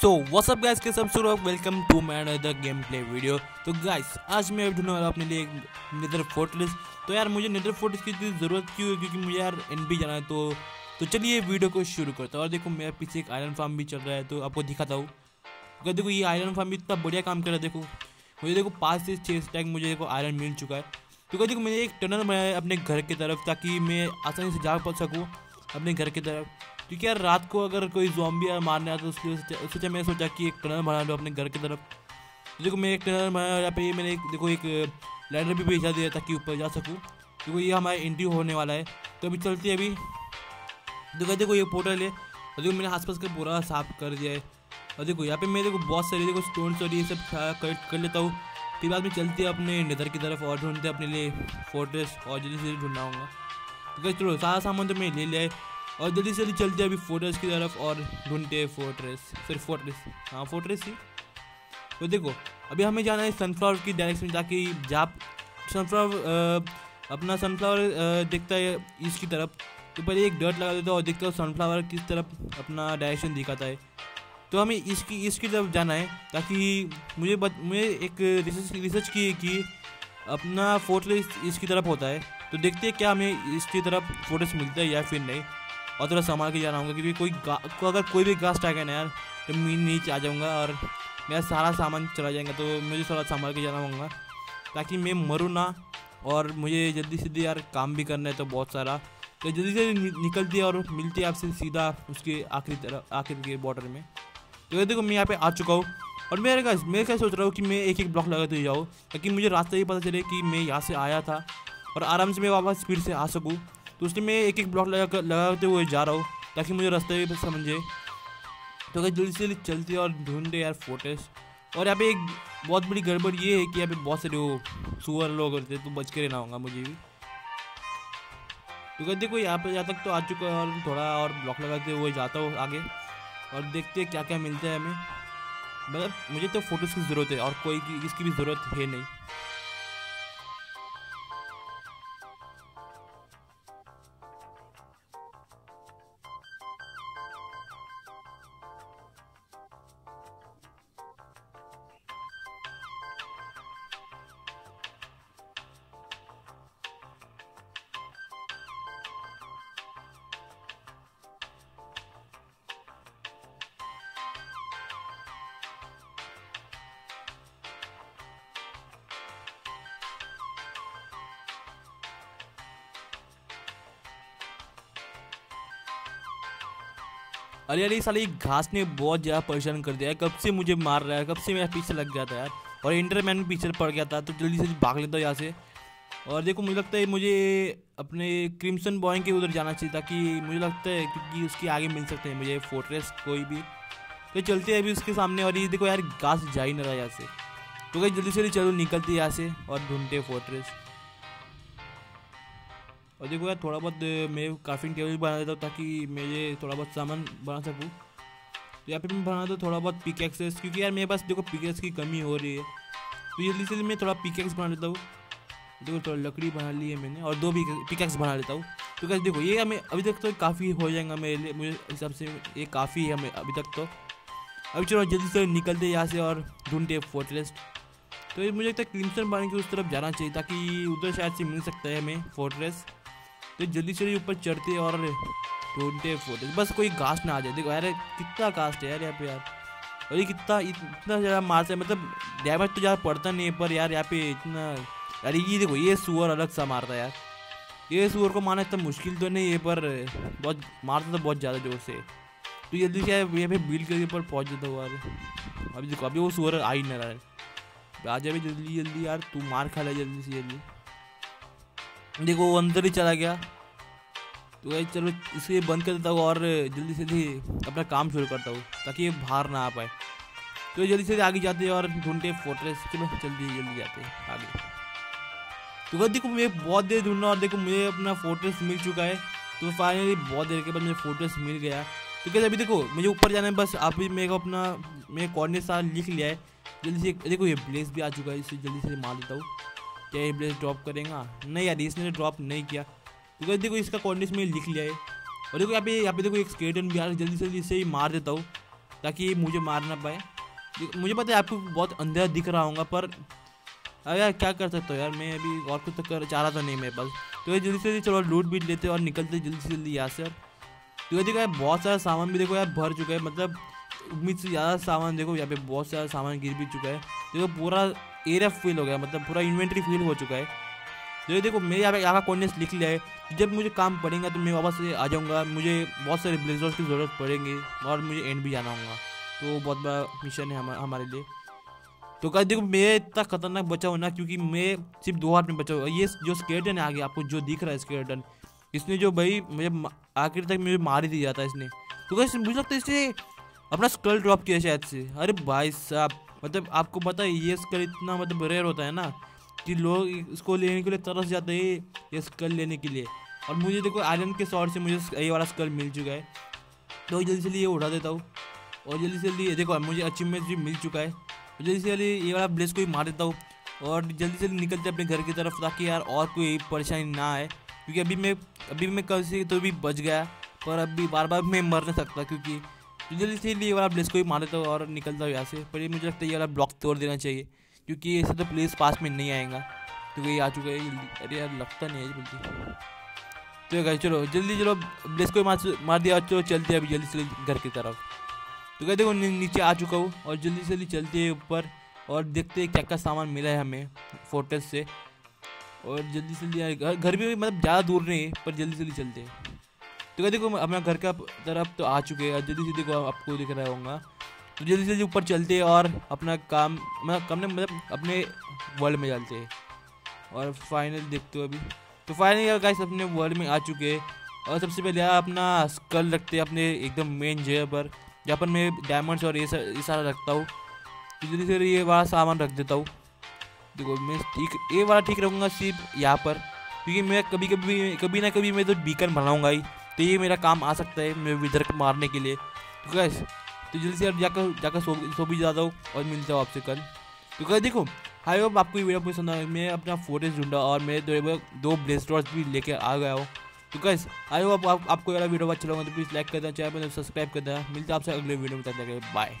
So what's up guys के सब शुरू welcome to my another game play video तो गाइस आज मैं ढूँढने वाला अपने लिए निदर फोर्टलेस तो यार, मुझे निदर फोर्टलेस की इतनी ज़रूरत क्यों है? क्योंकि मुझे यार एन जाना है तो तो चलिए वीडियो को शुरू करता हूँ। और देखो, मेरे पीछे एक आयरन फार्म भी चल रहा है तो आपको दिखाता हूँ। अगर देखो, ये आयरन फार्म भी इतना बढ़िया काम कर रहा है, देखो। मुझे देखो, पाँच से छः स्टैक मुझे देखो आयरन मिल चुका है। तो देखो, मैंने एक टनल बनाया है अपने घर की तरफ़, ताकि मैं आसानी से जा सकूँ अपने घर की तरफ़। क्योंकि यार रात को अगर कोई जॉम्बी यार मारने आता तो उससे मैंने सोचा कि एक टनल बना लो अपने घर की तरफ़। देखो, मैं एक टनल बनाया यहाँ पे मैंने एक, देखो, एक लैंडर भी भेजा दिया ताकि ऊपर जा सकूँ। देखो, ये हमारा एंट्री होने वाला है। तो अभी चलती है अभी। देखो देखो, ये पोर्टल है। और देखो, मैंने आसपास का पूरा साफ़ कर दिया है। और देखो, यहाँ पे मैं, देखो, बहुत सारी, देखो स्टोन और ये सब कलेक्ट कर लेता हूँ। फिर बाद में चलते हैं अपने निधर की तरफ़ और ढूंढते अपने लिए फोर्ट्रेस और जल्दी से ढूंढना होगा। तो चलो, सारा सामान तो मैं ले लिया है। और जल्दी से जल्दी चलते हैं अभी फोर्ट्रेस की तरफ़ और ढूंढते हैं फोर्ट्रेस फिर फोर्ट्रेस हाँ फोर्ट्रेस ही। तो देखो अभी हमें जाना है सनफ्लावर की डायरेक्शन ताकि जाप सनफ्लावर अपना सनफ्लावर देखता है इसकी तरफ़। तो पहले एक डर्ट लगा देता है और देखता हूँ सनफ्लावर किस तरफ़ अपना डायरेक्शन दिखाता है। तो हमें इसकी इसकी तरफ़ जाना है ताकि मुझे बत, मुझे एक रिसर्च रिसर्च की कि अपना फोर्ट्रेस इसकी तरफ़ होता है। तो देखते हैं क्या हमें इसकी तरफ़ फोर्ट्रेस मिलता है या फिर नहीं। और थोड़ा संभाल के जाना होगा, क्योंकि कोई को अगर कोई भी गास्ट आ गया ना यार तो मैं नीचे आ जाऊँगा और मेरा सारा सामान चला जाएगा तो मुझे थोड़ा संभाल के जाना होगा, ताकि मैं मरूँ ना और मुझे जल्दी सीधी यार काम भी करना है तो बहुत सारा। तो जल्दी से निकलती है और मिलती है आपसे सीधा उसके आखिरी तरफ़, आखिर के बॉर्डर में। तो देखो, मैं यहाँ पे आ चुका हूँ और मेरे का, मैं क्या सोच रहा हूँ कि मैं एक एक ब्लॉक लगाते जाऊँ, ताकि मुझे रास्ता ही पता चले कि मैं यहाँ से आया था और आराम से मैं वापस स्पीड से आ सकूँ। तो उसने मैं एक एक ब्लॉक लगा लगाते हुए जा रहा हूँ, ताकि मुझे रास्ते भी समझे। तो अगर जल्दी से जल्दी चलते और ढूंढे यार फोटेस और यहाँ पे एक बहुत बड़ी गड़बड़ ये है कि यहाँ पे बहुत सारे वो सुअर लोग होते तो बच के रहना होगा मुझे भी। तो कहते देखो यहाँ पे जहाँ तक तो आ चुका है और थोड़ा और ब्लॉक लगाते हुए जाता हूँ आगे। और देखते हैं क्या क्या मिलता है हमें। मतलब मुझे तो फ़ोटोज़ की ज़रूरत है और कोई की इसकी भी ज़रूरत है नहीं। अरे अरे, साले घास ने बहुत ज़्यादा परेशान कर दिया है। कब से मुझे मार रहा है? कब से मेरा पीछे लग गया था यार? और इंटरमैन पीछे पड़ गया था तो जल्दी से भाग लेता हूँ यहाँ से। और देखो, मुझे लगता है मुझे अपने क्रिम्सन बॉय के उधर जाना चाहिए, ताकि मुझे लगता है क्योंकि उसके आगे मिल सकते हैं मुझे फोर्ट्रेस कोई भी। तो चलते हैं अभी उसके सामने, और ये देखो यार, घास जा ही नहीं रहा यहाँ से। तो कहीं जल्दी से जल्दी चलो, निकलते यहाँ से, और ढूंढते फोर्ट्रेस और देखो यार, थोड़ा बहुत मैं काफ़ी टेबल बना देता हूँ ताकि मैं ये थोड़ा बहुत सामान बना सकूँ। तो यहाँ पे मैं बना दो थोड़ा बहुत पिक एक्सेस क्योंकि यार मेरे पास देखो पिकेक्स की कमी हो रही है। तो जल्दी से मैं थोड़ा पिकेक्स बना लेता हूँ। देखो थोड़ा लकड़ी बना ली है मैंने, और दो पिकेक्स बना लेता हूँ। तो कैसे देखो, ये हमें अभी तक तो काफ़ी हो जाएगा मेरे लिए, मुझे हिसाब से ये काफ़ी है हमें अभी तक तो। अभी चलो जल्दी से निकलते यहाँ से और ढूंढते फोर्ट्रेस तो मुझे लगता है क्लिमसन बानी की उस तरफ़ जाना चाहिए, ताकि उधर शायद से मिल सकता है हमें फोर्ट्रेस तो जल्दी से ऊपर चढ़ते और ढूंढते फ़ोटो बस कोई घास ना आ जाए। देखो यार, कितना कास्ट है यार यहाँ पे यार। और ये कितना, इतना ज़्यादा मारता है मतलब डैमेज तो ज़्यादा पड़ता नहीं है, पर यार यहाँ पे इतना यार ये देखो, ये सुअर अलग सा मारता है यार। ये सुअर को मारना इतना मुश्किल तो नहीं है, पर बहुत, मारता तो बहुत ज़्यादा ज़ोर से। तो जल्दी से यहाँ पे बिल के ऊपर पहुँच जाता हूँ यार। अभी देखो, अभी वो सुअर आ ही नहीं रहा है। आ जाए जल्दी जल्दी यार, तू मार खा ले जल्दी से जल्दी। देखो, वो अंदर ही चला गया। तो भाई चलो इसे बंद कर देता हूँ और जल्दी से जल्दी अपना काम शुरू करता हूँ, ताकि ये बाहर ना आ पाए। तो जल्दी से आगे जाते हैं और ढूंढते फोर्ट्रेस चलो, जल्दी जल्दी जाते हैं आगे। तो बस देखो मुझे बहुत देर ढूंढना और देखो, मुझे अपना फोर्ट्रेस मिल चुका है। तो फाइनली बहुत देर के बाद मुझे फोर्ट्रेस मिल गया। तो कैसे अभी देखो, मुझे ऊपर जाना है, बस आप भी मेरे को अपना, मेरे कोऑर्डिनेट साथ लिख लिया है। जल्दी से, देखो, ये प्लेस भी आ चुका है, इसे जल्दी से मार देता हूँ। क्या ये ब्लेस ड्रॉप करेगा? नहीं यार, इसने ड्रॉप नहीं किया। क्योंकि देखो इसका कॉर्डिनेट में लिख लिया है। और देखो यहाँ पे यहाँ पे देखो एक स्केटन भी आ रहा है, जल्दी से जल्दी से ही मार देता हूँ, ताकि मुझे मार ना पाए। मुझे पता है आपको बहुत अंधेरा दिख रहा होगा, पर अरे यार, क्या कर सकते हो यार? मैं अभी और कुछ तो कर, चाह रहा था नहीं मेरे पास तो ये जल्दी से जल्दी चलो लूट बीट लेते और निकलते जल्दी से जल्दी यहाँ से। यार तो ये देखो यार, बहुत सारा सामान भी देखो यार, भर चुका है। मतलब उम्मीद से ज़्यादा सामान देखो, यहाँ पे बहुत सारा सामान गिर भी चुका है। देखो पूरा एरिया फील हो गया मतलब पूरा इन्वेंट्री फील हो चुका है। तो ये देखो, मेरे यहाँ यहाँ का कॉन्टेंस लिख लिया है जब मुझे काम पड़ेगा तो मैं वापस से आ जाऊँगा, मुझे बहुत सारे ब्लेजर्स की ज़रूरत पड़ेंगे और मुझे एंड भी जाना होगा। तो बहुत बड़ा मिशन है हमारे लिए। तो कह देखो, मैं इतना खतरनाक बचा हूँ ना, क्योंकि मैं सिर्फ़ दो हाथ में बचा हुआ ये जो स्केटन है आगे, आपको जो दिख रहा है स्केटन इसने जो भाई मुझे आखिर तक मुझे मार ही दिया था इसने। तो कैसे मुझे लगता है इसने अपना स्कल ड्रॉप किया शायद से। अरे भाई साहब मतलब आपको पता है, ये स्कल इतना मतलब रेयर होता है ना, कि लोग इसको लेने के लिए तरस जाते हैं ये स्कल लेने के लिए। और मुझे देखो आयरन के शॉर्ट से मुझे ये वाला स्कल मिल चुका है। तो जल्दी से ये उठा देता हूँ। और जल्दी से जल्दी देखो, मुझे अचीवमेंट भी मिल चुका है। जल्दी से जल्दी ये वाला ब्लेस को ही मार देता हूँ। और जल्दी से निकलते अपने घर की तरफ़, ताकि यार और कोई परेशानी ना आए। क्योंकि अभी मैं अभी मैं कल से तो भी बच गया, पर अभी बार बार मैं मर नहीं सकता, क्योंकि तो जल्दी से ये वाला ब्लेस को ही मार देता हूँ और निकलता हूँ यहाँ से। पर ये मुझे लगता है ये वाला ब्लॉक तोड़ देना चाहिए, क्योंकि ऐसे तो प्लेस पास में नहीं आएगा। तो ये आ चुका है अरे यार, लगता नहीं है जल्दी। तो भाई चलो, जल्दी चलो ब्लेस को मार मार दिया चलो चलते अभी जल्दी से घर की तरफ़। तो कहते देखो नीचे आ चुका हूँ और जल्दी से जल्दी चलते हैं ऊपर और देखते हैं क्या क्या सामान मिला है हमें फ़ोटोज़ से। और जल्दी से जल्दी घर भी मतलब ज़्यादा दूर नहीं है, पर जल्दी से जल्दी चलते हैं। तो क्या देखो अपना घर का तरफ़ तो आ चुके हैं। जल्दी से देखो आपको दिख रहा होगा। तो जल्दी जल्दी ऊपर चलते हैं और अपना काम मतलब कम ने मतलब अपने वर्ल्ड में चलते हैं। और फाइनल देखते हो अभी। तो फाइनल गाइस अपने वर्ल्ड में आ चुके हैं। और सबसे पहले अपना स्कल रखते हैं अपने एकदम मेन जगह पर, जहाँ पर मैं डायमंड्स और ये सारा रखता हूँ। तो जल्दी से ये वाला सामान रख देता हूँ। देखो, मैं ठीक, ये वाला ठीक रखूँगा सिर्फ़ यहाँ पर। क्योंकि मैं कभी कभी कभी ना कभी मैं तो बीकन बनाऊँगा ही। तो ये मेरा काम आ सकता है मेरे विदर को मारने के लिए। तो कैसे तो जल्दी से जाकर जाकर सो सो भी जाता हूँ और मिल जाओ आपसे कल। तो क्या देखो हाई होप आपको ये वीडियो पसंद आया मैं अपना फोटेज ढूंढा और मैं दो दो ब्लेस्टर्स भी लेके आ गया हूँ। तो कैस आई होप आप, आपको अगर वीडियो अच्छा लगा तो प्लीज़ लाइक कर देना चैनल पर सब्सक्राइब कर देना मिलता है आपसे अगले वीडियो में तक बाय